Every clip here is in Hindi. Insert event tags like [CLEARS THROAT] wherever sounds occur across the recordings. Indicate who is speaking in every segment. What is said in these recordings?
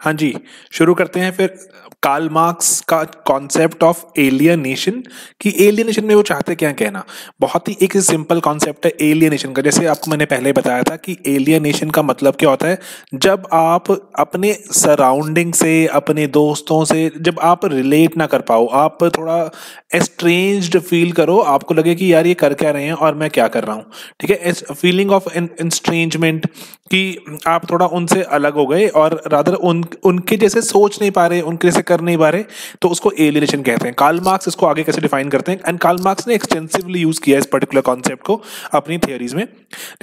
Speaker 1: हाँ जी, शुरू करते हैं फिर कार्ल मार्क्स का कॉन्सेप्ट ऑफ़ एलियनेशन कि एलियनेशन में वो चाहते क्या कहना? बहुत ही एक सिंपल कॉन्सेप्ट है एलियनेशन का। जैसे आपको मैंने पहले बताया था कि एलियनेशन का मतलब क्या होता है? जब आप अपने सराउंडिंग से, अपने दोस्तों से, जब आप रिलेट ना कर पाओ, आप थोड़ा एस्ट्रेंज्ड फील करो, आपको लगे कि यार ये कर क्या रहे हैं और मैं क्या कर रहा हूँ। ठीक है? फीलिंग ऑफ़ इंस्ट्रेंजमेंट कि आप थोड़ा उनसे अलग हो गए और रादर उन उनके जैसे सोच नहीं पा रहे, उनके जैसे कर नहीं पा रहे तो उसको एलिनेशन कहते हैं। कार्ल मार्क्स इसको आगे कैसे डिफाइन करते हैं? एंड कार्ल मार्क्स ने एक्सटेंसिवली यूज़ किया इस पर्टिकुलर कॉन्सेप्ट को अपनी थियोरीज में।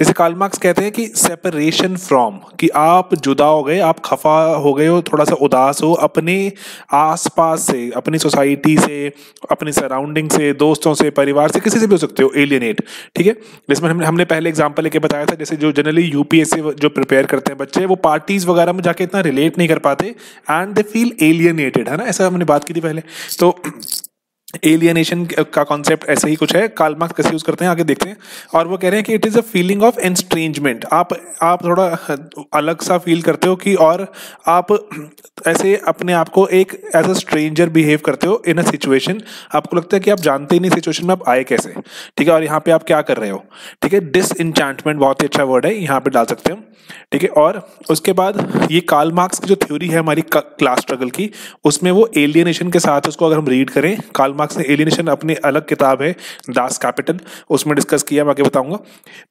Speaker 1: जैसे कार्ल मार्क्स कहते हैं कि सेपरेशन फ्रॉम कि आप जुदा हो गए, आप खफा हो गए हो, थोड़ा सा उदास हो, अपने आसपास से, अपनी सोसाइटी से, अपनी सराउंडिंग से, दोस्तों से, परिवार से, किसी से भी हो सकते हो एलियनेट ठीक है? जिसमें हमने हमने पहले एग्ज़ाम्पल लेके बताया था, जैसे जो जनरली यूपीएससी जो प्रिपेयर करते हैं बच्चे, वो पार्टीज़ वगैरह में जाके इतना रिलेट नहीं कर पाते एंड दे फील एलियनेटेड है ना? ऐसा हमने बात की थी पहले। तो एलियनेशन का कॉन्सेप्ट ऐसे ही कुछ है। काल मार्क्स कैसे यूज़ करते हैं, आगे देखते हैं। और वो कह रहे हैं कि it is a feeling of estrangement आप आप थोड़ा अलग सा फील करते हो कि और आप ऐसे अपने आप को एक एज अ स्ट्रेंजर बिहेव करते हो इन अ सिचुएशन आपको लगता है कि आप जानते ही नहीं सिचुएशन में आप आए कैसे। ठीक है, और यहाँ पे आप क्या कर रहे हो? ठीक है डिस इंचांटमेंट बहुत ही अच्छा वर्ड है, यहाँ पे डाल सकते हो ठीक है, और उसके बाद ये काल मार्क्स की जो थ्योरी है हमारी क्लास स्ट्रगल की, उसमें वो एलियनेशन के साथ उसको अगर हम रीड करें मार्क्स ने एलियनेशन अपनी अलग किताब है, दास कैपिटल, उसमें डिस्कस किया, मैं आगे बताऊँगा।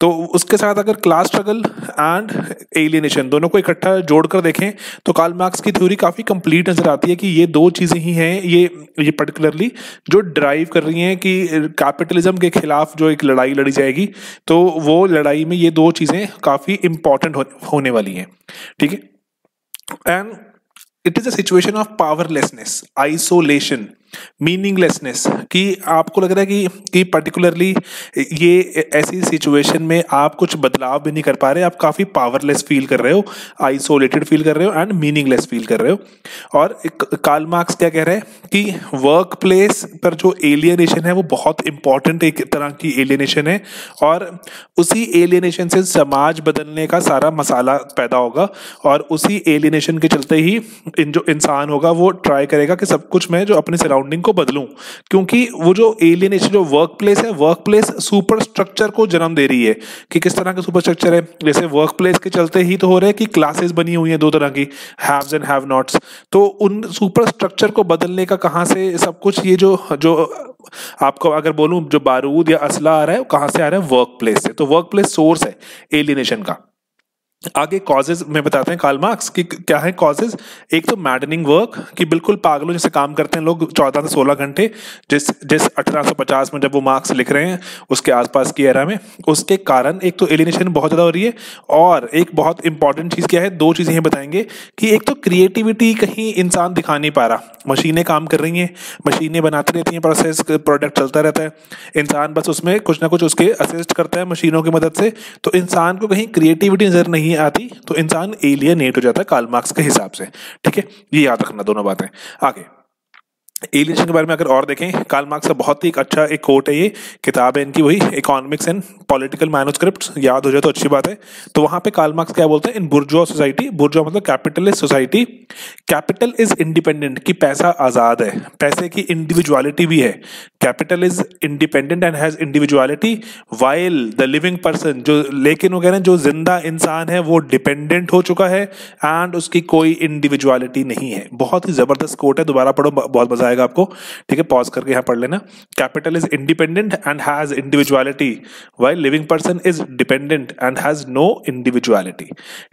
Speaker 1: तो उसके साथ अगर क्लास स्ट्रगल एंड एलियनेशन दोनों को इकट्ठा जोड़कर देखें तो काल मार्क्स की थ्योरी काफ़ी कंप्लीट नज़र आती है कि ये दो चीज़ें ही हैं, ये ये पर्टिकुलरली जो ड्राइव कर रही हैं कि कैपिटलिज्म के खिलाफ जो एक लड़ाई लड़ी जाएगी तो वो लड़ाई में ये दो चीज़ें काफ़ी इंपॉर्टेंट होने वाली हैं। ठीक है? And it is a situation of powerlessness isolation meaninglessness कि आपको लग रहा है कि कि पर्टिकुलरली ये ऐसी सिचुएशन में आप कुछ बदलाव भी नहीं कर पा रहे, आप काफ़ी पावरलेस फील कर रहे हो आइसोलेटेड फील कर रहे हो एंड मीनिंगलेस फील कर रहे हो। और कार्ल मार्क्स क्या कह रहे हैं कि वर्क प्लेस पर जो एलियनेशन है, वो बहुत इंपॉर्टेंट एक तरह की एलियनेशन है, और उसी एलियनेशन से समाज बदलने का सारा मसाला पैदा होगा, और उसी एलियनेशन के चलते ही इन जो इंसान होगा, वो ट्राई करेगा कि सब कुछ मैं जो अपने सराउंड सराउंडिंग को बदलूं, क्योंकि वो जो एलियनेशन जो वर्क प्लेस है वर्क प्लेस सुपर स्ट्रक्चर को जन्म दे रही है कि किस तरह का सुपर स्ट्रक्चर है। जैसे वर्क प्लेस के चलते ही तो हो रहा है कि क्लासेस बनी हुई हैं दो तरह की हैव्स एंड हैव नॉट्स तो उन सुपर स्ट्रक्चर को बदलने का कहाँ से सब कुछ ये जो जो आपको अगर बोलूँ, जो बारूद या असला आ रहा है कहाँ से आ रहा है? वर्क प्लेस से। तो वर्क प्लेस सोर्स है एलियनेशन का। आगे कॉजेज में बताते हैं काल मार्क्स कि क्या है कॉजेज एक तो मैडनिंग वर्क कि बिल्कुल पागलों जैसे काम करते हैं लोग चौदह से सोलह घंटे, जिस जिस अठारह सौ पचास में जब वो मार्क्स लिख रहे हैं, उसके आसपास की एरा में। उसके कारण एक तो एलिनेशन बहुत ज़्यादा हो रही है और एक बहुत इंपॉर्टेंट चीज़ क्या है, दो चीज़ें बताएँगे कि एक तो क्रिएटिविटी कहीं इंसान दिखा नहीं पा रहा। मशीनें काम कर रही हैं, मशीनें बनाती रहती हैं प्रोसेस प्रोडक्ट चलता रहता है। इंसान बस उसमें कुछ ना कुछ उसके असिस्ट करता है मशीनों की मदद से। तो इंसान को कहीं क्रिएटिविटी नज़र नहीं नहीं आती तो इंसान एलियनेट हो जाता है काल मार्क्स के हिसाब से। ठीक है? ये याद रखना दोनों बातें। आगे। एलियनेशन के बारे में अगर और देखें कार्ल मार्क्स का बहुत ही एक अच्छा एक कोट है ये, किताब है इनकी वही इकोनॉमिक्स एंड पॉलिटिकल मैनोस्क्रिप्ट याद हो जाए तो अच्छी बात है। तो वहाँ पे कार्ल मार्क्स क्या बोलते हैं? इन बुर्जुआ सोसाइटी बुर्जुआ मतलब capitalist society capital is independent कि पैसा आज़ाद है, पैसे की इंडिविजुअलिटी भी है। Capital is independent and has individuality while the living person जो लेकिन वो कह रहे हैं, जो ज़िंदा इंसान है, वो डिपेंडेंट हो चुका है एंड उसकी कोई इंडिविजुअलिटी नहीं है। बहुत ही ज़बरदस्त कोट है, दोबारा पढ़ो बहुत मज़ा आएगा आपको। ठीक है पॉज करके यहाँ पढ़ लेना। Capital is independent and has individuality while living person is dependent and has no individuality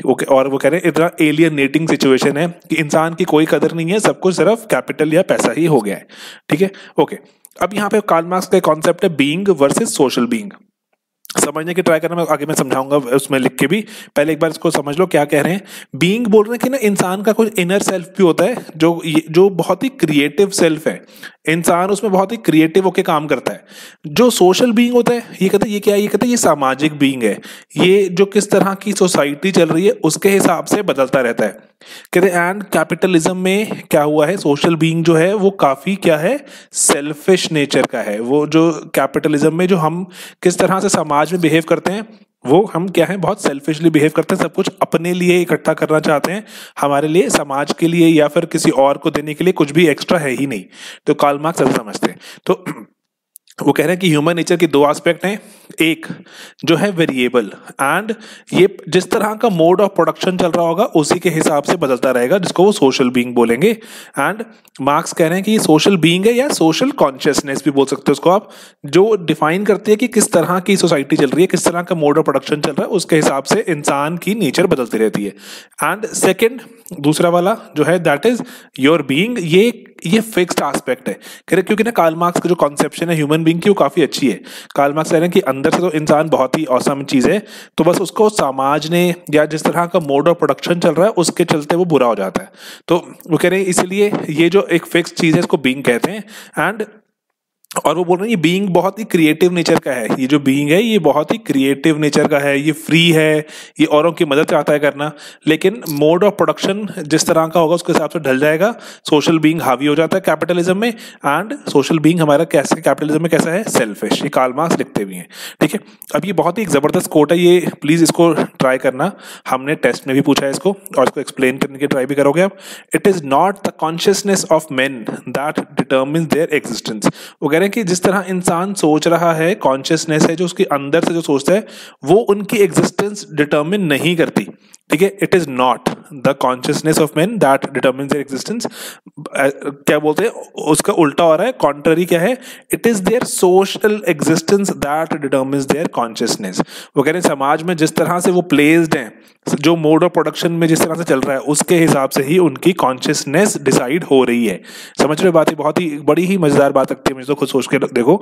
Speaker 1: okay और वो कह रहे हैं, इतना एलियनेटिंग सिचुएशन है कि इंसान की कोई कदर नहीं है, सब कुछ सिर्फ़ कैपिटल या पैसा ही हो गया है। ठीक है? ओके अब यहाँ पे कार्ल मार्क्स का कॉन्सेप्ट है बीइंग वर्सेस सोशल बीइंग समझने की ट्राई करना मैं आगे मैं समझाऊँगा उसमें लिख के भी। पहले एक बार इसको समझ लो क्या कह रहे हैं। बीइंग बोल रहे हैं कि ना इंसान का कुछ इनर सेल्फ भी होता है, जो जो बहुत ही क्रिएटिव सेल्फ है। इंसान उसमें बहुत ही क्रिएटिव होकर काम करता है। जो सोशल बीइंग होता है, ये कहते हैं, ये क्या है? ये कहते हैं, ये सामाजिक बीइंग है। ये जो किस तरह की सोसाइटी चल रही है, उसके हिसाब से बदलता रहता है। कहते एंड कैपिटलिज्म में क्या हुआ है? सोशल बीइंग जो है, वो काफ़ी क्या है? सेल्फिश नेचर का है। वो जो कैपिटलिज्म में जो हम किस तरह से समाज में बिहेव करते हैं, वो हम क्या है? बहुत सेल्फिशली बिहेव करते हैं। सब कुछ अपने लिए इकट्ठा करना चाहते हैं। हमारे लिए, समाज के लिए या फिर किसी और को देने के लिए कुछ भी एक्स्ट्रा है ही नहीं। तो कार्ल मार्क्स समझते हैं। तो वो कह रहे हैं कि ह्यूमन नेचर के दो एस्पेक्ट हैं। एक, जो है वेरिएबल एंड ये जिस तरह का मोड ऑफ़ प्रोडक्शन चल रहा होगा, उसी के हिसाब से बदलता रहेगा, जिसको वो सोशल बीइंग बोलेंगे। एंड मार्क्स कह रहे हैं कि ये सोशल बीइंग है या सोशल कॉन्शियसनेस भी बोल सकते हो उसको आप, जो डिफाइन करती है कि किस तरह की सोसाइटी चल रही है, किस तरह का मोड ऑफ़ प्रोडक्शन चल रहा है, उसके हिसाब से इंसान की नेचर बदलती रहती है। एंड सेकेंड दूसरा वाला जो है दैट इज़ योर बींग ये ये फिक्स्ड एस्पेक्ट है। कह रहे क्योंकि ना कार्ल मार्क्स का जो कॉन्सेप्शन है ह्यूमन बीइंग की वो काफ़ी अच्छी है। कार्ल मार्क्स कह रहे हैं कि अंदर से तो इंसान बहुत ही औसम चीज़ है तो बस उसको समाज ने या जिस तरह का मोड ऑफ़ प्रोडक्शन चल रहा है, उसके चलते वो बुरा हो जाता है। तो वो कह रहे हैं इसलिए ये जो एक फिक्स चीज़ है, इसको बींग कहते हैं एंड और वो बोल रहे हैं, ये बीइंग बहुत ही क्रिएटिव नेचर का है। ये जो बीइंग है, ये बहुत ही क्रिएटिव नेचर का है। ये फ्री है। ये औरों की मदद चाहता है करना। लेकिन मोड ऑफ़ प्रोडक्शन जिस तरह का होगा, उसके हिसाब से ढल जाएगा। सोशल बीइंग हावी हो जाता है कैपिटलिज्म में। एंड सोशल बीइंग हमारा कैसे कैपिटलिज्म में कैसा है? सेल्फिश ये काल मार्क्स लिखते भी हैं। ठीक है? अब ये बहुत ही एक ज़बरदस्त कोट है। ये प्लीज़ इसको ट्राई करना। हमने टेस्ट में भी पूछा है इसको और इसको एक्सप्लेन करने की ट्राई भी करोगे आप। It is not the consciousness of man that determine their existence वो रहे हैं कि जिस तरह इंसान सोच रहा है कॉन्शियसनेस है, जो उसके अंदर से जो सोचता है, वो उनकी एग्जिस्टेंस डिटर्मिन नहीं करती। ठीक है? It is not the consciousness of man that determine existence क्या बोलते हैं? उसका उल्टा हो रहा है कॉन्ट्ररी क्या है? It is their social existence that determine their consciousness वो कह रहे हैं, समाज में जिस तरह से वो प्लेस्ड हैं, जो मोड ऑफ़ प्रोडक्शन में जिस तरह से चल रहा है, उसके हिसाब से ही उनकी कॉन्शियसनेस डिसाइड हो रही है। समझ रहे बात? है बहुत ही बड़ी ही मज़ेदार बात लगती है मुझे तो खुद सोच के देखो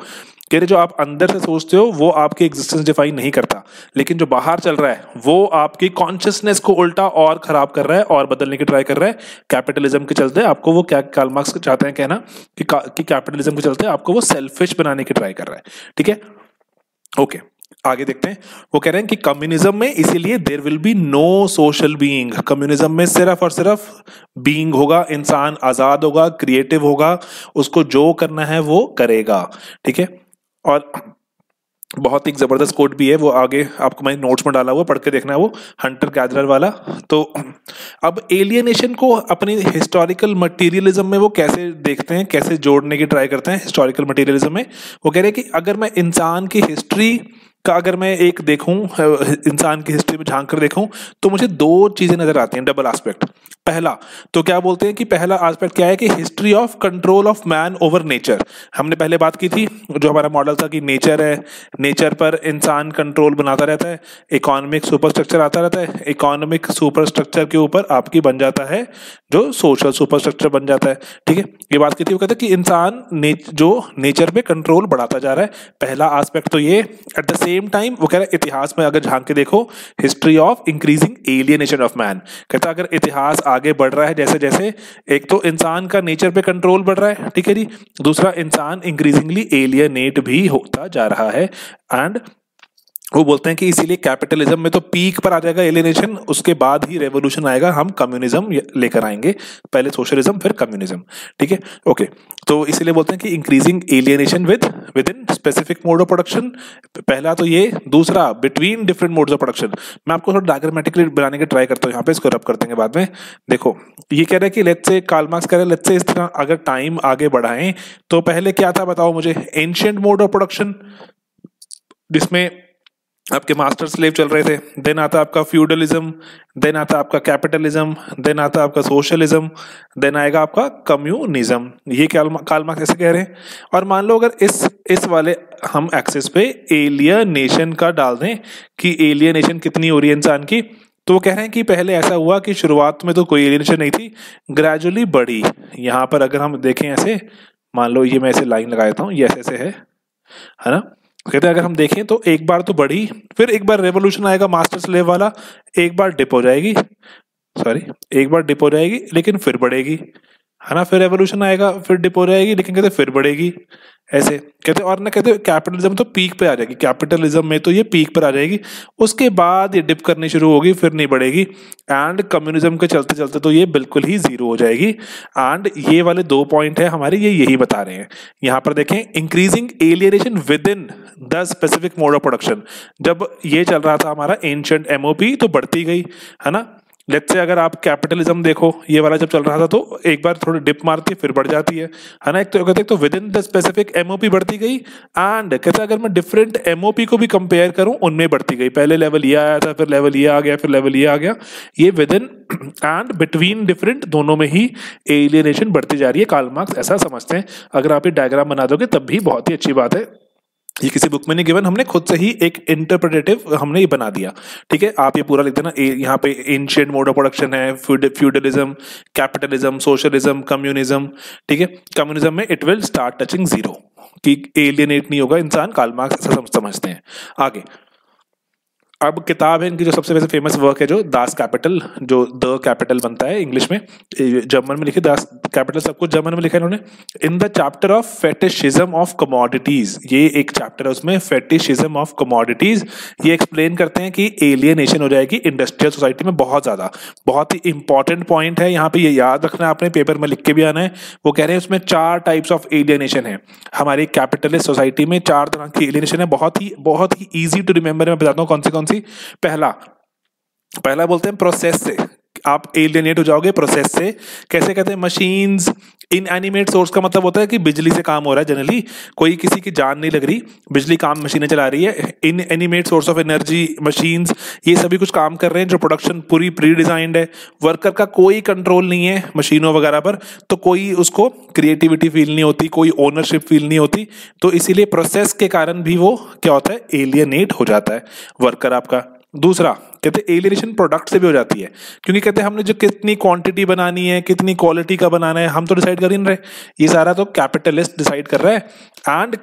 Speaker 1: कह रहे जो आप अंदर से सोचते हो वो आपकी एग्जिस्टेंस डिफाइन नहीं करता। लेकिन जो बाहर चल रहा है वो आपकी कॉन्शियसनेस को उल्टा और खराब कर रहा है और बदलने की ट्राई कर रहा है। कैपिटलिज्म के चलते आपको वो क्या कालमार्क्स चाहते हैं कहना कि, कैपिटलिज्म के चलते आपको वो सेल्फिश बनाने की ट्राई कर रहा है। ठीक है? ओके आगे देखते हैं। वो कह रहे हैं कि कम्युनिज्म में इसीलिए there will be no social being communism में सिर्फ़ और सिर्फ़ बीइंग होगा, इंसान आज़ाद होगा क्रिएटिव होगा, उसको जो करना है वो करेगा। ठीक है? और बहुत ही ज़बरदस्त कोट भी है, वो आगे आपको मैंने नोट्स में डाला हुआ, पढ़ के देखना है वो हंटर गैदरर वाला। तो अब एलियनेशन को अपनी हिस्टोरिकल मटेरियलिज्म में वो कैसे देखते हैं, कैसे जोड़ने की ट्राई करते हैं हिस्टोरिकल मटेरियलिज्म में? वो कह रहे हैं कि अगर मैं इंसान की हिस्ट्री का अगर मैं एक देखूँ इंसान की हिस्ट्री में झाँक कर देखूँ तो मुझे दो चीज़ें नज़र आती हैं डबल एस्पेक्ट पहला। तो क्या बोलते हैं कि पहला एस्पेक्ट क्या है कि history of control of man over nature हमने पहले बात की थी जो हमारा मॉडल था कि नेचर है नेचर पर इंसान कंट्रोल बनाता रहता है इकोनॉमिक सुपर स्ट्रक्चर आता रहता है इकोनॉमिक सुपर स्ट्रक्चर के ऊपर आपकी बन जाता है जो सोशल सुपर स्ट्रक्चर बन जाता है। ठीक है? ये बात की थी वो कहते हैं कि इंसान ने, जो नेचर पे कंट्रोल बढ़ाता जा रहा है पहला एस्पेक्ट तो ये एट द सेम टाइम वो कह रहा है इतिहास में अगर झाँक के देखो history of increasing alienation of man कहता अगर इतिहास आगे बढ़ रहा है जैसे जैसे। एक तो इंसान का नेचर पे कंट्रोल बढ़ रहा है, ठीक है जी। दूसरा, इंसान इंक्रीजिंगली एलियनेट भी होता जा रहा है। एंड वो बोलते हैं कि इसीलिए कैपिटलिज्म में तो पीक पर आ जाएगा एलिनेशन उसके बाद ही रेवोल्यूशन आएगा, हम कम्युनिज्म लेकर आएँगे, पहले सोशलिज्म फिर कम्युनिज्म ठीक है? ओके तो इसीलिए बोलते हैं कि increasing alienation with within specific mode of production पहला तो ये, दूसरा between different modes of production मैं आपको थोड़ा डायग्रामेटिकली बनाने की ट्राई करता हूँ यहाँ पे, इसको रब कर देंगे बाद में। देखो, ये कह रहे हैं कि लेट से कालमार्क्स कह रहे हैं लेट से इस तरह अगर टाइम आगे बढ़ाएँ तो पहले क्या था बताओ मुझे? एंशियंट मोड ऑफ़ प्रोडक्शन जिसमें आपके मास्टर स्लेव चल रहे थे देन आता आपका फ्यूडलिज्म देन आता आपका कैपिटलिज्म देन आता आपका सोशलिज्म देन आएगा आपका कम्युनिज्म ये काल मार्क्स ऐसे कह रहे हैं? और मान लो अगर इस इस वाले हम एक्सेस पे एलियनेशन का डाल दें कि एलियनेशन कितनी हो रही है इंसान की तो वो कह रहे हैं कि पहले ऐसा हुआ कि शुरुआत में तो कोई एलियनेशन नहीं थी ग्रेजुअली बढ़ी। यहाँ पर अगर हम देखें ऐसे, मान लो ये मैं ऐसे लाइन लगा देता हूँ, ये ऐसे ऐसे है है ना? कहते हैं, अगर हम देखें तो एक बार तो बढ़ी, फिर एक बार रेवोल्यूशन आएगा मास्टर स्लेव वाला, एक बार डिप हो जाएगी सॉरी एक बार डिप हो जाएगी, लेकिन फिर बढ़ेगी। है ना, फिर रेवोल्यूशन आएगा, फिर डिप हो जाएगी, लेकिन कहते फिर बढ़ेगी। ऐसे। कहते और ना कहते कैपिटलिज्म तो पीक पे आ जाएगी। कैपिटलिज्म में तो ये पीक पर आ जाएगी। उसके बाद ये डिप करनी शुरू होगी, फिर नहीं बढ़ेगी। एंड कम्युनिज्म के चलते चलते तो ये बिल्कुल ही ज़ीरो हो जाएगी। एंड ये वाले दो पॉइंट है हमारे, ये यही बता रहे हैं। यहाँ पर देखें increasing alienation within the specific mode of production जब ये चल रहा था हमारा एंशंट एमओपी तो बढ़ती गई, है ना? लेट्स से अगर आप कैपिटलिज्म देखो, ये वाला जब चल रहा था तो एक बार थोड़ी डिप मारती है, फिर बढ़ जाती है। है ना? एक तो कहते तो within the specific MOP बढ़ती गई एंड कहते अगर मैं डिफरेंट एमओपी को भी कंपेयर करूँ, उनमें बढ़ती गई। पहले लेवल ये आया था, फिर लेवल ये आ गया, फिर लेवल ये आ गया। ये within and between different दोनों में ही एलियनेशन बढ़ती जा रही है। काल मार्क्स ऐसा समझते हैं। अगर आप ये डायग्राम बना दोगे, तब भी बहुत ही अच्छी बात है। ये किसी बुक में नहीं गिवन हमने खुद से ही एक इंटरप्रिटेटिव हमने ये बना दिया। ठीक है? आप ये पूरा लिख देना। यहाँ पे एंशियंट मोड ऑफ़ प्रोडक्शन है फ्यूडलिज्म कैपिटलिज्म सोशलिज्म कम्युनिज्म ठीक है? कम्युनिज्म में it will start touching zero कि एलियनेट नहीं होगा इंसान काल मार्क्स ऐसा समझते हैं। आगे। अब किताब है, इनकी जो सबसे वैसे फ़ेमस वर्क है जो दास कैपिटल, जो द कैपिटल बनता है इंग्लिश में जर्मन में लिखे दास कैपिटल, सब कुछ जर्मन में लिखा है इन्होंने। In the chapter of fetishism of commodities ये एक चैप्टर है उसमें फेटिशिज्म ऑफ़ कमोडिटीज ये एक्सप्लेन करते हैं कि एलियनेशन हो जाएगी इंडस्ट्रियल सोसाइटी में बहुत ज़्यादा। बहुत ही इंपॉर्टेंट पॉइंट है, यहाँ पे ये याद रखना है आपने पेपर में लिख के भी आना है। वो कह रहे हैं उसमें चार टाइप्स ऑफ़ एलियनेशन है। हमारी कैपिटलिस्ट सोसाइटी में चार तरह की एलियनेशन है, बहुत ही बहुत ही ईजी टू रिमेंबर मैं बताता हूँ कौन से कौन सी पहला पहला बोलते हैं प्रोसेस से। आप एलियनेट हो जाओगे प्रोसेस से। कैसे कहते हैं? मशीन्स इन एनिमेट सोर्स का मतलब होता है कि बिजली से काम हो रहा है जनरली कोई किसी की जान नहीं लग रही। बिजली काम मशीनें चला रही है। Inanimate source of energy machines ये सभी कुछ काम कर रहे हैं जो प्रोडक्शन पूरी प्री डिजाइंड है। वर्कर का कोई कंट्रोल नहीं है मशीनों वगैरह पर। तो कोई उसको क्रिएटिविटी फील नहीं होती, कोई ओनरशिप फील नहीं होती। तो इसीलिए प्रोसेस के कारण भी वो क्या होता है? एलियनेट हो जाता है वर्कर आपका। दूसरा कहते एलियनेशन प्रोडक्ट से भी हो जाती है। क्योंकि कहते हमने जो कितनी क्वांटिटी बनानी है, कितनी क्वालिटी का बनाना है, हम तो डिसाइड कर ही नहीं रहे। ये सारा तो कैपिटलिस्ट डिसाइड कर रहा है। एंड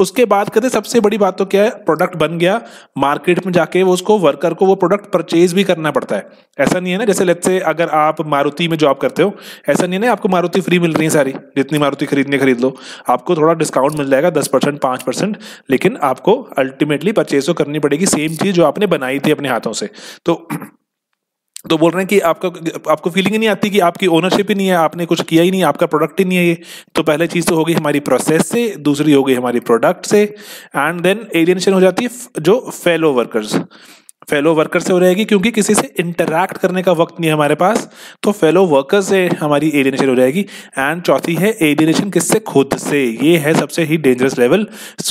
Speaker 1: उसके बाद कहते सबसे बड़ी बात तो क्या है? प्रोडक्ट बन गया। मार्केट में जाके वो उसको वर्कर को वो प्रोडक्ट परचेज भी करना पड़ता है। ऐसा नहीं है ना, जैसे लेट से अगर आप मारुति में जॉब करते हो, ऐसा नहीं है ना आपको मारुति फ्री मिल रही है सारी, जितनी मारुति खरीदने खरीद लो। आपको थोड़ा डिस्काउंट मिल जाएगा, दस परसेंट परसेंट, लेकिन आपको अल्टीमेटली परचेज तो करनी पड़ेगी। सेम चीज़ जो आपने बनाई थी अपने हाथों से। तो तो बोल रहे हैं कि आपका, आपको फीलिंग ही नहीं आती कि आपकी ओनरशिप ही नहीं है, आपने कुछ किया ही नहीं, आपका प्रोडक्ट ही नहीं है ये। तो पहले चीज़ तो होगी हमारी प्रोसेस से, दूसरी होगी हमारी प्रोडक्ट से एंड देन एलियनेशन हो जाती है जो फेलो वर्कर्स फेलो वर्कर से हो रहेगी क्योंकि किसी से इंटरैक्ट करने का वक्त नहीं है हमारे पास तो फेलो वर्कर से हमारी एलियनेशन हो जाएगी। एंड चौथी है एलियनेशन किससे? खुद से। ये है सबसे ही डेंजरस लेवल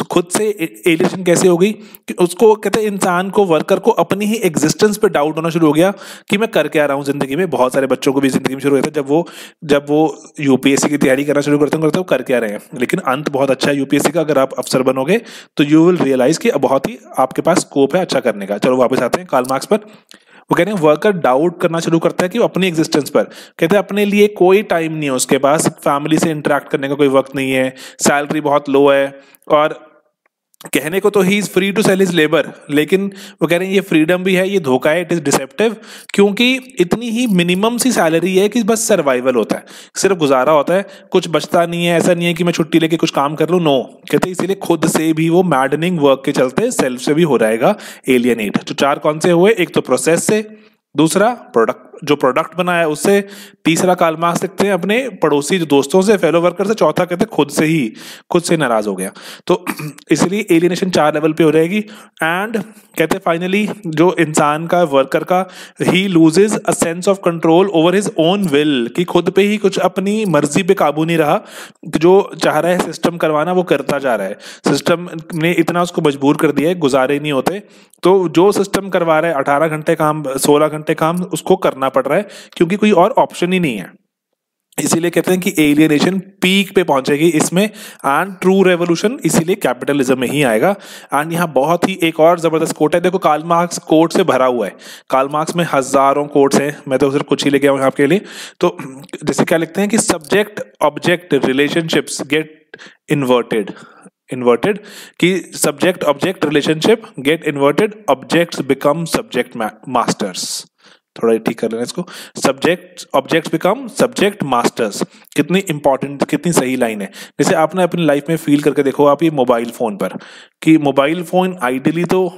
Speaker 1: खुद से एलियनेशन कैसे होगी? कि उसको, कहते हैं, इंसान को वर्कर को अपनी ही एग्जिस्टेंस पे डाउट होना शुरू हो गया कि मैं करके आ रहा हूँ ज़िंदगी में। बहुत सारे बच्चों को भी ज़िंदगी में शुरू होता है, जब वो जब वो यूपीएससी की तैयारी करना शुरू करते हैं, करते हो कर क्या रहे हैं। लेकिन अंत बहुत अच्छा है यूपीएससी का, अगर आप अफसर बनोगे तो यू विल रियलाइज़ कि बहुत ही आपके पास स्कोप है अच्छा करने का। चलो वापस आते हैं काल मार्क्स पर। वो कहते हैं वर्कर डाउट करना शुरू करता है कि अपनी एग्जिस्टेंस पर। कहते हैं, अपने लिए कोई टाइम नहीं है उसके पास। फैमिली से इंटरेक्ट करने का कोई वक्त नहीं है। सैलरी बहुत लो है। और कहने को तो he is free to sell his labour लेकिन वो कह रहे हैं, ये फ्रीडम भी है, ये धोखा है इट इज़ डिसेप्टिव क्योंकि इतनी ही मिनिमम सी सैलरी है कि बस सर्वाइवल होता है। सिर्फ़ गुजारा होता है, कुछ बचता नहीं है, ऐसा नहीं है कि मैं छुट्टी लेके कुछ काम कर लूँ नो कहते इसीलिए खुद से भी वो मैडनिंग वर्क के चलते सेल्फ से भी हो जाएगा एलियनेट तो चार कौन से हुए? एक तो प्रोसेस से, दूसरा प्रोडक्ट जो प्रोडक्ट बनाया उससे तीसरा काल मार्क्स लिखते हैं अपने पड़ोसी जो दोस्तों से फेलो वर्कर से, चौथा कहते हैं खुद से ही, खुद से नाराज़ हो गया। तो [CLEARS THROAT] इसलिए एलिनेशन चार लेवल पे हो जाएगी एंड कहते हैं फाइनली जो इंसान का वर्कर का he loses a sense of control over his own will कि खुद पे ही कुछ अपनी मर्ज़ी पे काबू नहीं रहा जो चाह रहा है सिस्टम करवाना, वो करता जा रहा है। सिस्टम ने इतना उसको मजबूर कर दिया है, गुजारे नहीं होते। तो जो सिस्टम करवा रहा है, अठारह घंटे काम, सोलह घंटे काम, उसको करना पड़ रहा है, क्योंकि कोई और ऑप्शन ही नहीं है। इसीलिए कहते हैं कि एलियनेशन पीक पे पहुंचेगी इसमें एंड ट्रू रेवोल्यूशन इसीलिए कैपिटलिज्म में ही आएगा। एंड यहाँ बहुत ही एक और ज़बरदस्त कोट है, देखो काल मार्क्स कोट से भरा हुआ है। काल मार्क्स में हज़ारों कोट्स हैं, मैं तो सिर्फ़ कुछ ही लेके आऊँ आपके लिए। तो जैसे क्या लिखते हैं कि subject object relationships get inverted inverted कि subject object relationship get inverted objects become subject masters थोड़ा ठीक कर लेना इसको। Subject objects become subject masters कितनी इंपॉर्टेंट कितनी सही लाइन है। जैसे आपने अपनी लाइफ में फील करके देखो आप ये मोबाइल फ़ोन पर, कि मोबाइल फ़ोन आइडियली तो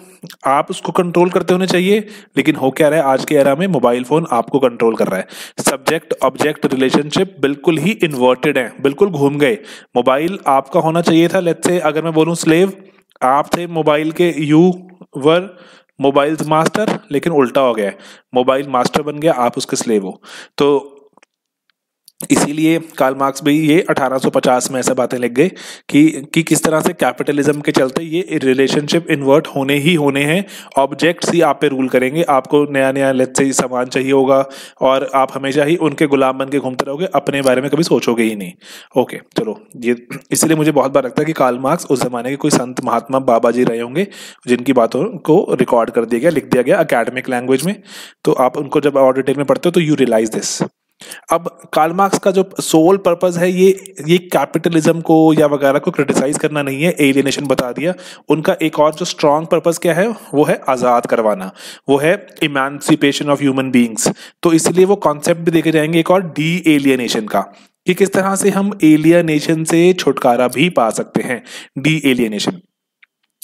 Speaker 1: आप उसको कंट्रोल करते होने चाहिए, लेकिन हो क्या रहा है, आज के एरा में मोबाइल फ़ोन आपको कंट्रोल कर रहा है। सब्जेक्ट ऑब्जेक्ट रिलेशनशिप बिल्कुल ही इन्वर्टेड है, बिल्कुल घूम गए। मोबाइल आपका होना चाहिए था लेट्स से अगर मैं बोलूँ स्लेव आप थे मोबाइल के यू वर मोबाइल मास्टर, लेकिन उल्टा हो गया मोबाइल मास्टर बन गया, आप उसके स्लेव हो। तो इसीलिए कार्ल मार्क्स भी ये 1850 में ऐसा बातें लिख गए कि कि किस तरह से कैपिटलिज्म के चलते ये रिलेशनशिप इन्वर्ट होने ही होने हैं। ऑब्जेक्ट्स ही आप पे रूल करेंगे। आपको नया नया लेट से सामान चाहिए होगा और आप हमेशा ही उनके गुलाम बन के घूमते रहोगे, अपने बारे में कभी सोचोगे ही नहीं। ओके चलो, ये इसलिए मुझे बहुत बार लगता है कि कार्ल मार्क्स उस जमाने के कोई संत महात्मा बाबा जी रहे होंगे जिनकी बातों को रिकॉर्ड कर दिया गया, लिख दिया गया अकेडमिक लैंग्वेज में। तो आप उनको जब और डिटेल में पढ़ते हो तो यू रियलाइज़ दिस अब कार्ल मार्क्स का जो सोल पर्पस है, ये ये कैपिटलिज्म को या वगैरह को क्रिटिसाइज करना नहीं है एलियनेशन बता दिया। उनका एक और जो स्ट्रॉन्ग पर्पस क्या है, वो है आज़ाद करवाना। वो है इमानसिपेशन ऑफ़ ह्यूमन बींग्स तो इसलिए वो कॉन्सेप्ट भी देखे जाएँगे एक और डी एलियनेशन का। कि किस तरह से हम एलियनेशन से छुटकारा भी पा सकते हैं डी एलियनेशन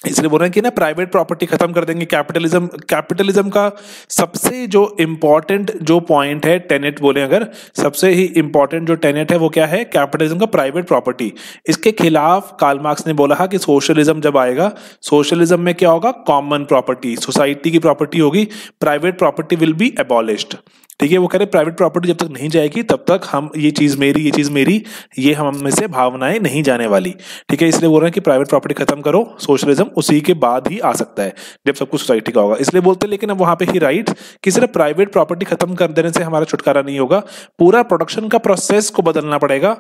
Speaker 1: इसलिए बोल रहे हैं कि ना प्राइवेट प्रॉपर्टी खत्म कर देंगे। कैपिटलिज्म कैपिटलिज्म का सबसे जो इंपॉर्टेंट जो पॉइंट है टेनेट बोले अगर, सबसे ही इंपॉर्टेंट जो टेनेट है वो क्या है? कैपिटलिज्म का प्राइवेट प्रॉपर्टी इसके खिलाफ कार्ल मार्क्स ने बोला कि सोशलिज्म जब आएगा सोशलिज्म में क्या होगा? कॉमन प्रॉपर्टी सोसाइटी की प्रॉपर्टी होगी। Private property will be abolished ठीक है वो कह रहे प्राइवेट प्रॉपर्टी जब तक नहीं जाएगी, तब तक हम, ये चीज़ मेरी, ये चीज़ मेरी, ये हम में से भावनाएँ नहीं जाने वाली। ठीक है, इसलिए बोल रहे हैं कि प्राइवेट प्रॉपर्टी खत्म करो सोशलिज्म उसी के बाद ही आ सकता है, जब सब कुछ सोसाइटी का होगा। इसलिए बोलते हैं, लेकिन अब वहाँ पे ही राइट कि सिर्फ़ प्राइवेट प्रॉपर्टी खत्म कर देने से हमारा छुटकारा नहीं होगा, पूरा प्रोडक्शन का प्रोसेस को बदलना पड़ेगा।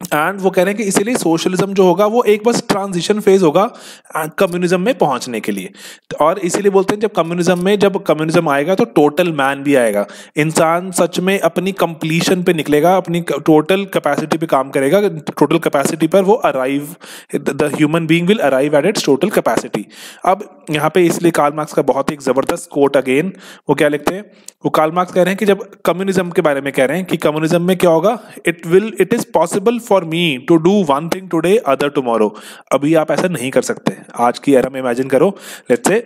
Speaker 1: एंड वो कह रहे हैं कि इसीलिए सोशलिज्म जो होगा, वो एक बस ट्रांजिशन फ़ेज़ होगा कम्युनिज्म में पहुँचने के लिए। और इसीलिए बोलते हैं, जब कम्युनिज्म में जब कम्युनिज्म आएगा तो टोटल मैन भी आएगा। इंसान सच में अपनी कंप्लीशन पे निकलेगा, अपनी टोटल कैपेसिटी पे काम करेगा। टोटल कैपेसिटी पर वो arrive the human being will arrive at its total capacity अब यहाँ पे इसलिए कार्ल मार्क्स का बहुत ही ज़बरदस्त कोट अगेन वो क्या लिखते हैं? वो कार्ल मार्क्स कह रहे हैं कि जब कम्युनिज्म के बारे में कह रहे हैं कि कम्युनिज्म में क्या होगा? It will it is possible for me to do one thing today other tomorrow अभी आप ऐसा नहीं कर सकते। आज की एरा में इमेजिन करो लेट्स से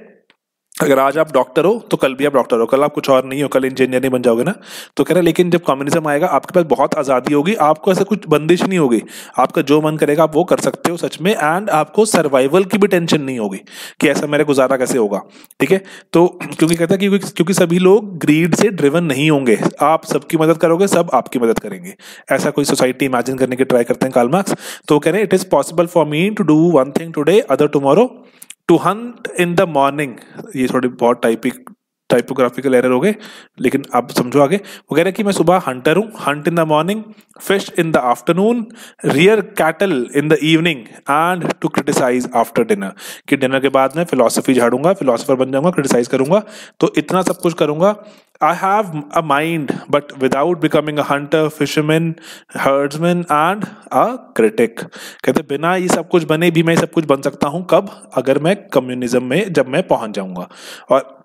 Speaker 1: अगर आज आप डॉक्टर हो तो कल भी आप डॉक्टर हो। कल आप कुछ और नहीं हो, कल इंजीनियर नहीं बन जाओगे ना? तो कह रहे लेकिन जब कम्युनिज्म आएगा, आपके पास बहुत आज़ादी होगी, आपको ऐसा कुछ बंदिश नहीं होगी। आपका जो मन करेगा, आप वो कर सकते हो सच में एंड आपको सर्वाइवल की भी टेंशन नहीं होगी कि ऐसा मेरा गुजारा कैसे होगा। ठीक है? तो क्योंकि कहता है क्योंकि क्योंकि सभी लोग ग्रीड से ड्रिवन नहीं होंगे। आप सबकी मदद करोगे, सब आपकी मदद करेंगे। ऐसा कोई सोसाइटी इमेजिन करने की ट्राई करते हैं कालमार्क्स तो कह रहे हैं it is possible for me to do one thing today other tomorrow to hunt in the morning ये थोड़ी बहुत टाइपिक टाइपोग्राफिकल एरर हो गए। लेकिन आप समझो आगे। वो कह रहे कि मैं सुबह हंटर हूँ। Hunt in the morning fish in the afternoon rear cattle in the evening and to criticise after dinner कि डिनर के बाद मैं फिलोसफी झाड़ूँगा फिलोसफर बन जाऊँगा क्रिटिसाइज करूँगा। तो इतना सब कुछ करूँगा। I have a mind but without becoming a hunter fisherman herdsman and a critic कहते, बिना ये सब कुछ बने भी मैं सब कुछ बन सकता हूँ। कब? अगर मैं कम्युनिज्म में, जब मैं पहुँच जाऊँगा। और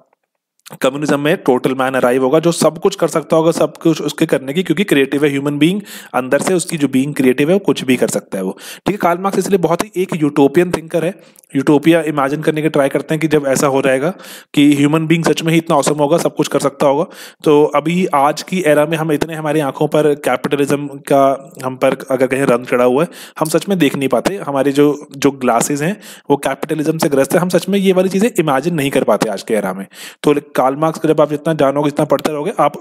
Speaker 1: कम्युनिज्म में टोटल मैन अराइव होगा, जो सब कुछ कर सकता होगा, सब कुछ उसके करने की, क्योंकि क्रिएटिव है ह्यूमन बीइंग अंदर से उसकी जो बीइंग क्रिएटिव है, वो कुछ भी कर सकता है वो। ठीक है कार्ल मार्क्स इसलिए बहुत ही एक यूटोपियन थिंकर है। यूटोपिया इमेजिन करने की ट्राई करते हैं कि जब ऐसा हो रहेगा कि ह्यूमन बींग सच में ही इतना औसम होगा, सब कुछ कर सकता होगा तो अभी आज की एरा में हम इतने हमारी आँखों पर कैपिटलिज्म का हम पर अगर कहीं रंग चढ़ा हुआ है, हम सच में देख नहीं पाते। हमारे जो जो ग्लासेज हैं, वो कैपिटलिज्म से ग्रस्त है। हम सच में ये वाली चीज़ें इमेजिन नहीं कर पाते आज के एरा में। तो कार्ल मार्क्स का जब आप जितना जानोगे, जितना पढ़ते रहोगे, आप,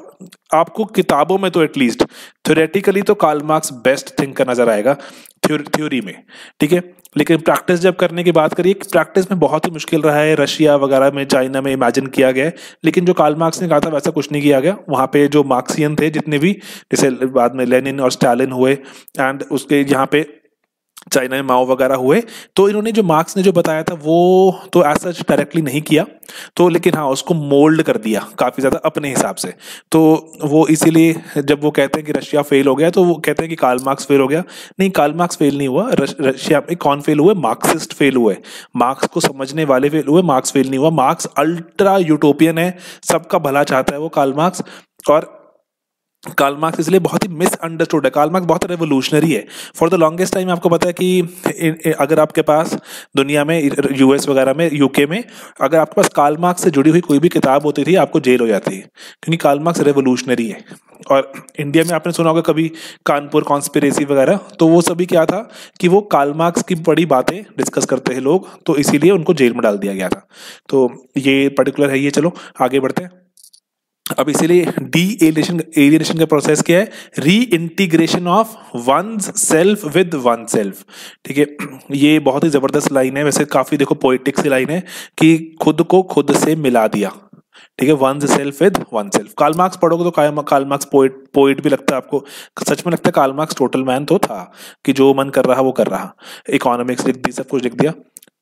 Speaker 1: आपको किताबों में तो एटलीस्ट थ्योरेटिकली तो कार्ल मार्क्स बेस्ट थिंकर नज़र आएगा थ्योरी में, ठीक है? लेकिन प्रैक्टिस जब करने की बात करिए प्रैक्टिस में बहुत ही मुश्किल रहा है, रशिया वगैरह में, चाइना में इमेजिन किया गया है, लेकिन जो कार्ल मार्क्स ने कहा था, वैसा कुछ नहीं किया गया। वहाँ पे जो मार्क्सियन थे, जितने भी, जैसे बाद में लेनिन और स्टालिन हुए एंड उसके यहाँ पे चाइना में माओ वगैरह हुए तो इन्होंने जो मार्क्स ने जो बताया था, वो तो ऐसा डायरेक्टली नहीं किया। तो लेकिन हाँ उसको मोल्ड कर दिया काफ़ी ज़्यादा अपने हिसाब से। तो वो इसीलिए जब वो कहते हैं कि रशिया फेल हो गया तो वो कहते हैं कि काल मार्क्स फेल हो गया। नहीं काल मार्क्स फेल नहीं हुआ रशिया में कौन फेल हुए? मार्क्सिस्ट फेल हुए। मार्क्स को समझने वाले फेल हुए मार्क्स फेल नहीं हुआ। मार्क्स अल्ट्रा यूटोपियन है, सबका भला चाहता है वो काल मार्क्स और कार्ल मार्क्स इसलिए बहुत ही मिसअंडरस्टूड है। कार्ल मार्क्स बहुत रेवोल्यूशनरी है। फॉर द लॉन्गेस्ट टाइम आपको पता है कि अगर आपके पास दुनिया में यूएस वगैरह में यूके में, अगर आपके पास कार्ल मार्क्स से जुड़ी हुई कोई भी किताब होती थी, आपको जेल हो जाती। है क्योंकि कार्ल मार्क्स रेवोल्यूशनरी है। और इंडिया में आपने सुना होगा कभी कानपुर कॉन्स्पिरेसी वगैरह तो वो सभी क्या था कि वो कार्ल मार्क्स की बड़ी बातें डिस्कस करते हैं लोग तो इसीलिए उनको जेल में डाल दिया गया था। तो ये पर्टिकुलर है, ये चलो, आगे बढ़ते हैं। अब इसीलिए डी एलिएशन एलिएशन का प्रोसेस क्या है? Reintegration of oneself with oneself ठीक है? ये बहुत ही ज़बरदस्त लाइन है। वैसे काफ़ी देखो पोइटिक सी लाइन है कि खुद को खुद से मिला दिया। ठीक है? Oneself with oneself Karl Marx पढ़ोगे तो काल मार्क्स पोइट पोइट भी लगता है आपको। सच में लगता है काल मार्क्स टोटल मैन तो था कि जो मन कर रहा, वो कर रहा। इकोनॉमिक्स लिख दी, सब कुछ लिख दिया।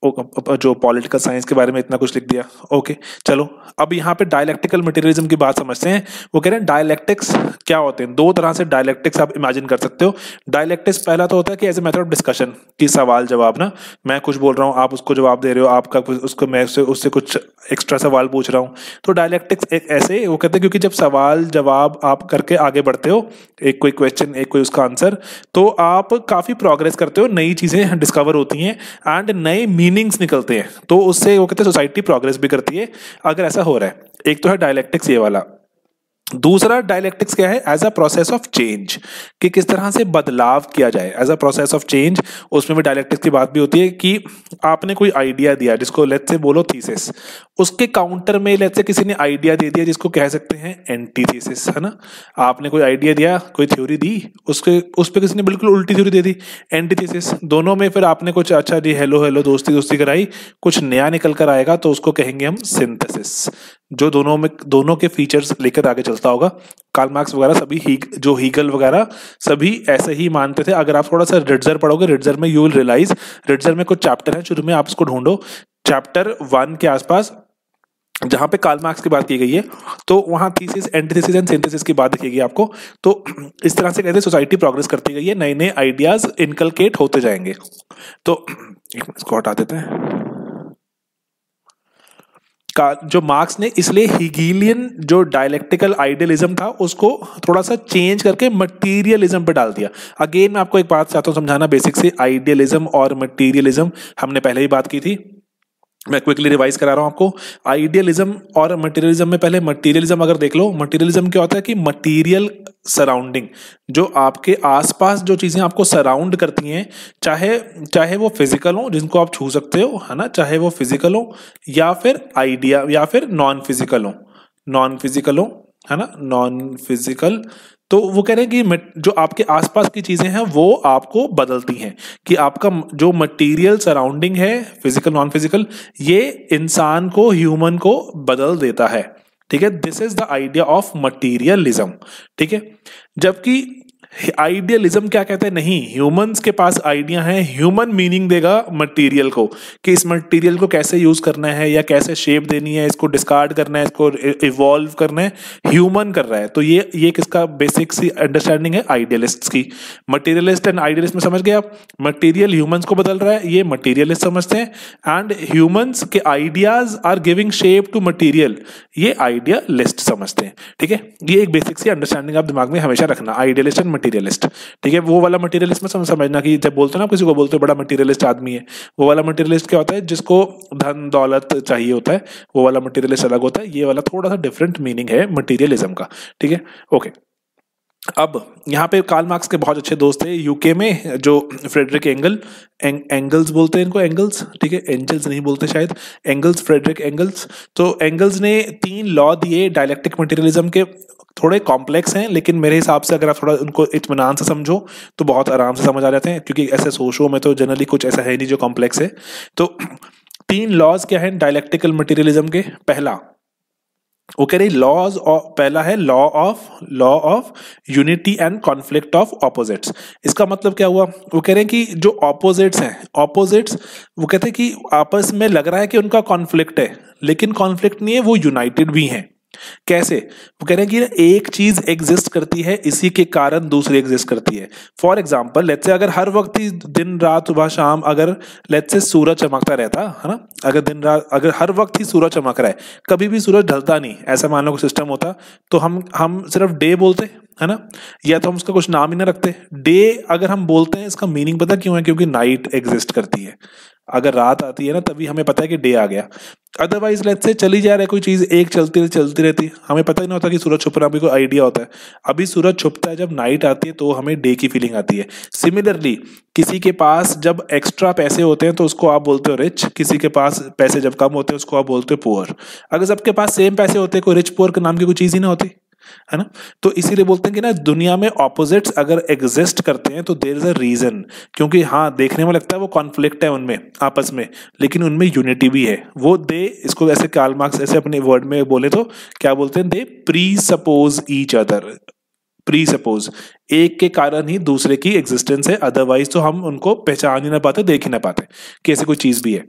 Speaker 1: जो पॉलिटिकल साइंस के बारे में इतना कुछ लिख दिया। ओके चलो, अब यहाँ पे डायलैक्टिकल मटेरियलिज्म की बात समझते हैं। वो कह रहे हैं डायलैक्टिक्स क्या होते हैं? दो तरह से डायलैक्टिक्स आप इमेजिन कर सकते हो। डायलैक्टिक्स पहला तो होता है कि as a method of discussion की सवाल जवाब, ना? मैं कुछ बोल रहा हूँ, आप उसको जवाब दे रहे हो, आपका उसको मैं उससे उससे कुछ एक्स्ट्रा सवाल पूछ रहा हूँ। तो डायलैक्टिक्स एक ऐसे वो कहते हैं, क्योंकि जब सवाल, जवाब आप करके आगे बढ़ते हो, एक कोई क्वेश्चन एक कोई उसका आंसर तो आप काफ़ी प्रोग्रेस करते हो, नई चीज़ें डिस्कवर होती हैं एंड नए मीनिंग्स निकलते हैं तो उससे वो कहते हैं सोसाइटी प्रोग्रेस भी करती है। अगर ऐसा हो रहा है, एक तो है डायलैक्टिक्स ये वाला। दूसरा डायलेक्टिक्स क्या है? As a process of change कि किस तरह से बदलाव किया जाए। As a process of change उसमें भी डायलेक्टिक्स की बात भी होती है कि आपने कोई आइडिया दिया, जिसको लेट से बोलो थीसिस उसके काउंटर में लेट से किसी ने आइडिया दे दिया, जिसको कह सकते हैं एंटी थीसिस है ना? आपने कोई आइडिया दिया, कोई थ्योरी दी, उसके उस पर किसी ने बिल्कुल उल्टी थ्योरी दे दी एंटी थीसिस दोनों में फिर आपने कुछ अच्छा जी हेलो हेलो दोस्ती दोस्ती कराई, कुछ नया निकल कर आएगा तो उसको कहेंगे हम सिंथेसिस जो दोनों में, दोनों के फीचर्स लेकर आगे चलता होगा। कार्ल मार्क्स वगैरह सभी ही, जो हीगल वगैरह, सभी ऐसे ही मानते थे। अगर आप थोड़ा सा रिड्जर पढ़ोगे रिड्जर में यू विल रियलाइज़ रिड्जर में कुछ चैप्टर है, शुरू में आप उसको ढूंढो। चैप्टर वन के आसपास, जहाँ पे कार्ल मार्क्स की बात की गई है तो वहाँ थीसिस एंटीथेसिस एंड सिंथेसिस की बात की गई आपको। तो इस तरह से कहते हैं सोसाइटी प्रोग्रेस करती गई है नए नए आइडियाज़ इनकलकेट होते जाएँगे। तो इसको हटा देते हैं। का जो मार्क्स ने, इसलिए हिगीलियन जो डायलेक्टिकल आइडियलिज्म था, उसको थोड़ा सा चेंज करके मटीरियलिज्म पे डाल दिया। अगेन मैं आपको एक बात चाहता हूँ समझाना बेसिक से आइडियलिज्म और मटीरियलिज्म हमने पहले ही बात की थी। मैं क्विकली रिवाइज करा रहा हूँ आपको। आइडियलिज्म और मटेरियलिज्म में पहले मटेरियलिज्म अगर देख लो मटेरियलिज्म क्या होता है कि मटेरियल सराउंडिंग जो आपके आसपास जो चीज़ें आपको सराउंड करती हैं, चाहे चाहे वो फ़िज़िकल हो, जिनको आप छू सकते हो, है ना? चाहे वो फ़िज़िकल हो, या फिर आइडिया या फिर नॉन फ़िज़िकल हो। नॉन फ़िज़िकल हो, है ना? नॉन फ़िज़िकल तो वो कह रहे हैं कि जो आपके आसपास की चीज़ें हैं, वो आपको बदलती हैं कि आपका जो मटेरियल सराउंडिंग है फ़िज़िकल नॉन फ़िज़िकल ये इंसान को ह्यूमन को बदल देता है। ठीक है? This is the idea of materialism ठीक है? जबकि आइडियलिज्म क्या कहते हैं? नहीं ह्यूमंस के पास आइडिया है ह्यूमन मीनिंग देगा मटेरियल को, कि इस मटेरियल को कैसे यूज़ करना है, या कैसे शेप देनी है, इसको डिस्कार्ड करना है, इसको इवॉल्व करना है ह्यूमन कर रहा है। तो ये ये किसका बेसिक सी अंडरस्टैंडिंग है? आइडियलिस्ट की। मटीरियलिस्ट एंड आइडियलिस्ट में समझ गए आप? मटीरियल ह्यूमंस को बदल रहा है, ये मटीरियलिस्ट समझते हैं एंड ह्यूमंस के ideas are giving shape to material ये आइडिया लिस्ट समझते हैं। ठीक है? ये एक बेसिक सी अंडरस्टैंडिंग आप दिमाग में हमेशा रखना आइडियलिस्ट एंड मटीरियलिस्ट ठीक है वो वाला मटीरियलिस्ट में समझना कि जब बोलते ना किसी को बोलते बड़ा मटीरियलिस्ट आदमी है। वो वाला मटीरियलिस्ट क्या होता है जिसको धन दौलत चाहिए होता है वो वाला मटीरियलिस्ट अलग होता है। ये वाला थोड़ा सा डिफरेंट मीनिंग है मटीरियलिज्म का। ठीक है? ओके अब यहाँ पे कार्ल मार्क्स के बहुत अच्छे दोस्त थे यूके में जो फ्रेडरिक एंगल एंग, एंगल्स बोलते हैं इनको एंगल्स ठीक है? एंजल्स नहीं बोलते शायद एंगल्स फ्रेडरिक एंगल्स तो एंगल्स ने तीन लॉ दिए डायलेक्टिक मटेरियलिज्म के थोड़े कॉम्प्लेक्स हैं, लेकिन मेरे हिसाब से अगर आप थोड़ा उनको इतमान से समझो तो बहुत आराम से समझ आ जाते हैं, क्योंकि ऐसे सोशो में तो जनरली कुछ ऐसा है नहीं जो कॉम्प्लेक्स है। तो तीन लॉज क्या है डायलेक्टिकल मटेरियलिज्म के? पहला, वो कह रही लॉज पहला है law of law of unity and conflict of opposites इसका मतलब क्या हुआ? वो कह रहे हैं कि जो ऑपोजिट्स हैं ऑपोजिट्स वो कहते हैं कि आपस में लग रहा है कि उनका कॉन्फ्लिक्ट है, लेकिन कॉन्फ्लिक्ट नहीं है, वो यूनाइटेड भी हैं। कैसे? वो कह रहे हैं कि एक चीज़ एग्जिस्ट करती है, इसी के कारण दूसरी एग्जिस्ट करती है। फॉर एग्ज़ाम्पल लेट से अगर हर वक्त ही दिन, रात, सुबह, शाम, अगर लेट से सूरज चमकता रहता, है ना? अगर दिन, रात, अगर हर वक्त ही सूरज चमक रहा है, कभी भी सूरज ढलता नहीं, ऐसा मान लो सिस्टम होता तो हम हम सिर्फ़ डे बोलते है ना? या तो हम उसका कुछ नाम ही ना रखते। डे अगर हम बोलते हैं, इसका मीनिंग पता क्यों है? क्योंकि नाइट एग्जिस्ट करती है। अगर रात आती है ना, तभी हमें पता है कि डे आ गया। अदरवाइज़ लेट्स से चली जा रहा कोई चीज़, एक चलती रहती चलती रहती। हमें पता ही नहीं होता कि सूरज छुप रहा अभी कोई आइडिया होता है। अभी सूरज छुपता है, जब नाइट आती है तो हमें डे की फीलिंग आती है। सिमिलरली किसी के पास जब एक्स्ट्रा पैसे होते हैं तो उसको आप बोलते हो रिच किसी के पास पैसे जब कम होते हैं, उसको आप बोलते हो पुअर अगर सबके पास सेम पैसे होते हैं, कोई रिच पुअर के नाम की कोई चीज़ ही ना होती। है ना? तो इसीलिए बोलते हैं कि ना, दुनिया में ऑपोजिट्स अगर एग्जिस्ट करते हैं तो देर इज़ अ रीजन क्योंकि हाँ देखने में लगता है वो कॉन्फ्लिक्ट है उनमें, आपस में, लेकिन उनमें यूनिटी भी है। वो दे इसको ऐसे काल मार्क्स ऐसे अपने वर्ड में बोले तो क्या बोलते हैं? They presuppose each other presuppose एक के कारण ही दूसरे की एग्जिस्टेंस है अदरवाइज़ तो हम उनको पहचान ही ना पाते, देख ही ना पाते। कि ऐसी कोई चीज़ भी है।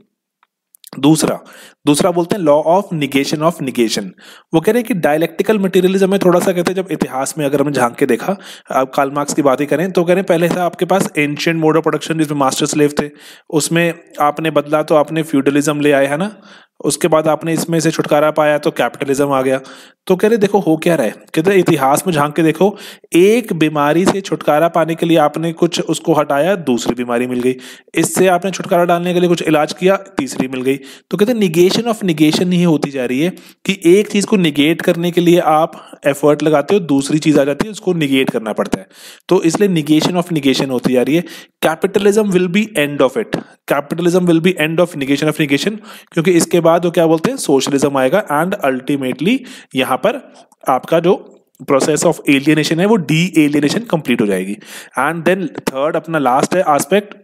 Speaker 1: दूसरा दूसरा बोलते हैं law of negation of negation वो कह रहे हैं कि डायलेक्टिकल मटेरियलिज्म में थोड़ा सा कहते हैं, जब इतिहास में अगर हमें झाँक के देखा आप काल मार्क्स की बात ही करें तो कह रहे हैं पहले था आपके पास एंशियंट मोड ऑफ़ प्रोडक्शन जिसमें मास्टर स्लेव थे, उसमें आपने बदला तो आपने फ्यूडलिज्म ले आए, है ना? उसके बाद आपने इसमें से छुटकारा पाया तो कैपिटलिज्म आ गया। तो कह रहे, देखो, हो क्या रहा कहते इतिहास में झाँक के देखो, एक बीमारी से छुटकारा पाने के लिए आपने कुछ उसको हटाया, दूसरी बीमारी मिल गई। इससे आपने छुटकारा डालने के लिए कुछ इलाज किया, तीसरी मिल गई। तो कहते निगेशन ऑफ़ निगेशन ही होती जा रही है कि एक चीज़ को निगेट करने के लिए आप एफर्ट लगाते हो, दूसरी चीज़ आ जाती है, उसको निगेट करना पड़ता है। तो इसलिए निगेशन ऑफ़ निगेशन होती जा रही है capitalism will be end of it capitalism will be end of negation of negation क्योंकि इसके बाद वो क्या बोलते हैं? सोशलिज्म आएगा एंड अल्टीमेटली यहाँ पर आपका जो प्रोसेस ऑफ़ एलियनेशन है, वो डी एलियनेशन कंप्लीट हो जाएगी। एंड देन थर्ड अपना लास्ट है आस्पेक्ट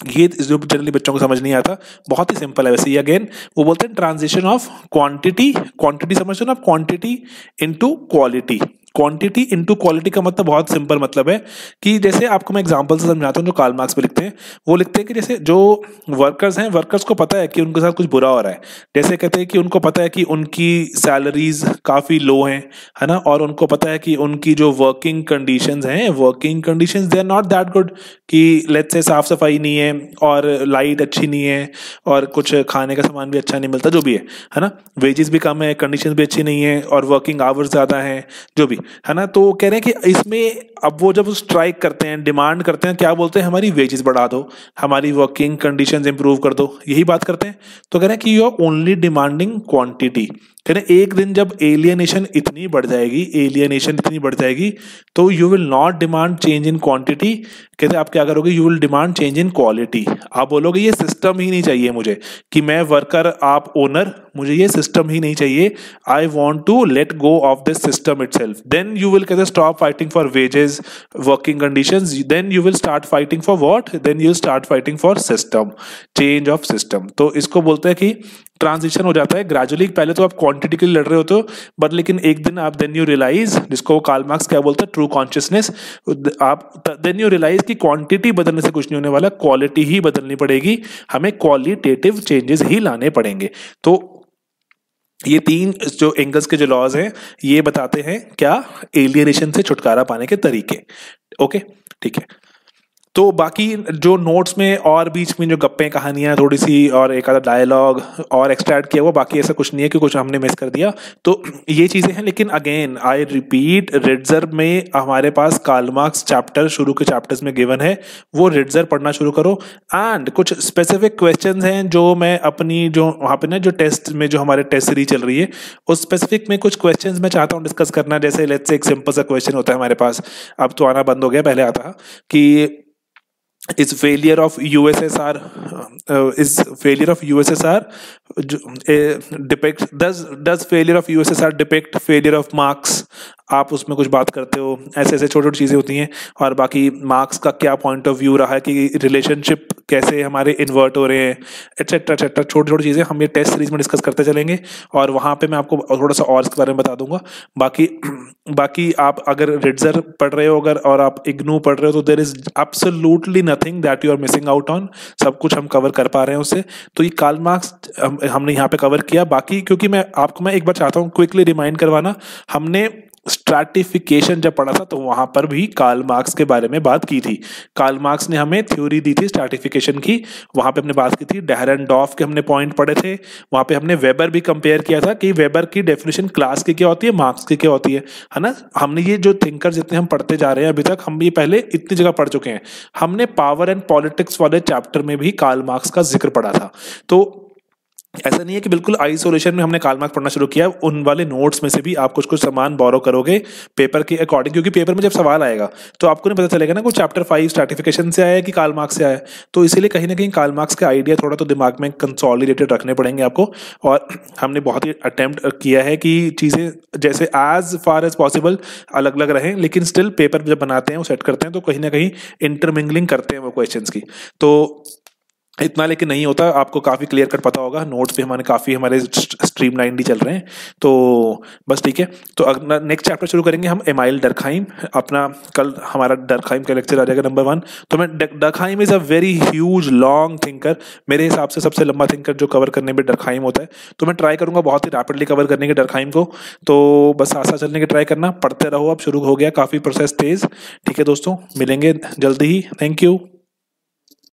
Speaker 1: ये जो जनरली बच्चों को समझ नहीं आता, बहुत ही सिंपल है वैसे ये अगेन वो बोलते हैं ट्रांजिशन ऑफ़ क्वांटिटी क्वांटिटी समझते हो ना quantity into quality quantity into quality का मतलब बहुत सिंपल मतलब है कि जैसे आपको मैं एग्जांपल से समझाता हूँ जो काल मार्क्स में लिखते हैं। वो लिखते हैं कि जैसे जो वर्कर्स हैं वर्कर्स को पता है कि उनके साथ कुछ बुरा हो रहा है। जैसे कहते हैं कि उनको पता है कि उनकी सैलरीज काफ़ी लो हैं, है ना? और उनको पता है कि उनकी जो वर्किंग कंडीशन हैं working condition they are not that good कि लेट से साफ़ सफ़ाई नहीं है और लाइट अच्छी नहीं है और कुछ खाने का सामान भी अच्छा नहीं मिलता, जो भी है है ना? वेजेस भी कम है कंडीशन भी अच्छी नहीं है और वर्किंग आवर्स ज़्यादा हैं, जो भी। है ना? तो कह रहे हैं कि इसमें अब वो जब स्ट्राइक करते हैं डिमांड करते हैं, क्या बोलते हैं? हमारी वेजेस बढ़ा दो, हमारी वर्किंग कंडीशंस इंप्रूव कर दो, यही बात करते हैं। तो कह रहे हैं कि you are only demanding quantity कह रहे एक दिन जब एलियनेशन इतनी बढ़ जाएगी एलियनेशन इतनी बढ़ जाएगी तो you will not demand change in quantity कहते, आप क्या करोगे? You will demand change in quality आप बोलोगे, ये सिस्टम ही नहीं चाहिए मुझे कि मैं वर्कर आप ओनर मुझे ये सिस्टम ही नहीं चाहिए। I want to let go of this system itself then you will कहते stop fighting for wages working condition then you will start fighting for what then you start fighting for system change of system तो इसको बोलते हैं कि ट्रांजिशन हो जाता है ग्रेजुअली पहले तो आप क्वांटिटी के लिए लड़ रहे होते हो बट लेकिन एक दिन आप देन यू रियलाइज़ जिसको काल मार्क्स क्या बोलते हैं ट्रू कॉन्शियसनेस आप देन यू रियलाइज़ कि क्वांटिटी बदलने से कुछ नहीं होने वाला क्वालिटी ही बदलनी पड़ेगी, हमें क्वालिटेटिव चेंजेस ही लाने पड़ेंगे। तो ये तीन जो एंगल्स के जो लॉज हैं, ये बताते हैं क्या एलियनेशन से छुटकारा पाने के तरीके। ओके ठीक है। तो बाकी जो नोट्स में और बीच में जो गप्पे, कहानियाँ थोड़ी सी और एक आधा डायलॉग और एक्स्ट्रा ऐड किया हुआ बाकी ऐसा कुछ नहीं है कि कुछ हमने मिस कर दिया। तो ये चीज़ें हैं, लेकिन अगेन आई रिपीट रिडजर में हमारे पास कालमार्क्स चैप्टर शुरू के चैप्टर्स में गिवन है। वो रिडजर पढ़ना शुरू करो। एंड कुछ स्पेसिफिक क्वेश्चन हैं जो मैं अपनी जो वहाँ पे ना जो टेस्ट में जो हमारे टेस्ट सीरीज़ चल रही है, उस स्पेसिफिक में कुछ क्वेश्चन मैं चाहता हूँ डिस्कस करना। जैसे लेट्स एक सिंपल सा क्वेश्चन होता है हमारे पास। अब तो आना बंद हो गया, पहले आता कि is failure of USSR uh, is failure of USSR uh, depict does does failure of USSR depict failure of Marx आप उसमें कुछ बात करते हो ऐसे ऐसे छोटी छोटी चीज़ें होती हैं और बाकी मार्क्स का क्या पॉइंट ऑफ़ व्यू रहा है कि रिलेशनशिप कैसे हमारे इन्वर्ट हो रहे हैं एट्सेट्रा एट्सेट्रा छोटी छोटी चीज़ें हम ये टेस्ट सीरीज़ में डिस्कस करते चलेंगे और वहाँ पे मैं आपको थोड़ा सा और इसके बारे में बता दूँगा। बाकी बाकी आप अगर रिडजर पढ़ रहे हो अगर और आप इग्नू पढ़ रहे हो तो there is absolutely nothing that you are missing out on सब कुछ हम कवर कर पा रहे हैं उससे। तो ये काल मार्क्स हम, हमने यहाँ पे कवर किया। बाकी क्योंकि मैं आपको मैं एक बार चाहता हूँ क्विकली रिमाइंड करवाना हमने स्ट्रैटिफिकेशन जब पढ़ा था तो वहाँ पर भी कार्ल मार्क्स के बारे में बात की थी। कार्ल मार्क्स ने हमें थ्योरी दी थी स्ट्रैटिफिकेशन की। वहाँ पे हमने बात की थी डेहरन डॉफ के हमने पॉइंट पढ़े थे। वहाँ पे हमने वेबर भी कंपेयर किया था कि वेबर की डेफिनेशन क्लास की क्या होती है मार्क्स की क्या होती है। है ना? हमने ये जो थिंकर जितने हम पढ़ते जा रहे हैं अभी तक, हम ये पहले इतनी जगह पढ़ चुके हैं। हमने पावर एंड पॉलिटिक्स वाले चैप्टर में भी कार्ल मार्क्स का ज़िक्र पढ़ा था। तो ऐसा नहीं है कि बिल्कुल आइसोलेशन में हमने काल मार्क्स पढ़ना शुरू किया, उन वाले नोट्स में से भी आप कुछ कुछ सामान बोरो करोगे पेपर के अकॉर्डिंग क्योंकि पेपर में जब सवाल आएगा तो आपको नहीं पता चलेगा ना कोई चैप्टर फाइव स्टार्टिफिकेशन से आया कि काल मार्क्स से आया तो इसीलिए कहीं ना कहीं काल मार्क्स का आइडिया थोड़ा तो दिमाग में कंसॉलिडेटेड रखने पड़ेंगे आपको। और हमने बहुत ही अटैम्प्ट किया है कि चीज़ें जैसे एज फार एज पॉसिबल अलग अलग रहें, लेकिन स्टिल पेपर जब बनाते हैं, वो सेट करते हैं तो कहीं ना कहीं इंटरमिंगलिंग करते हैं वो क्वेश्चन की। तो इतना लेकिन नहीं होता, आपको काफ़ी क्लियर कट पता होगा नोट्स भी हमारे काफ़ी हमारे स्ट्रीम लाइन ही चल रहे हैं। तो बस ठीक है। तो नेक्स्ट चैप्टर शुरू करेंगे हम एमाइल डरखाइम अपना कल हमारा डरखाइम का लेक्चर आ जाएगा नंबर वन तो मैं Durkheim is a very huge long thinker मेरे हिसाब से सबसे लंबा थिंकर जो कवर करने में डरखाइम होता है। तो मैं ट्राई करूँगा बहुत ही रैपिडली कवर करने के डरखाइम को। तो बस आशा चलने की ट्राई करना। पढ़ते रहो, अब शुरू हो गया काफ़ी प्रोसेस तेज़। ठीक है दोस्तों, मिलेंगे जल्दी ही। Thank you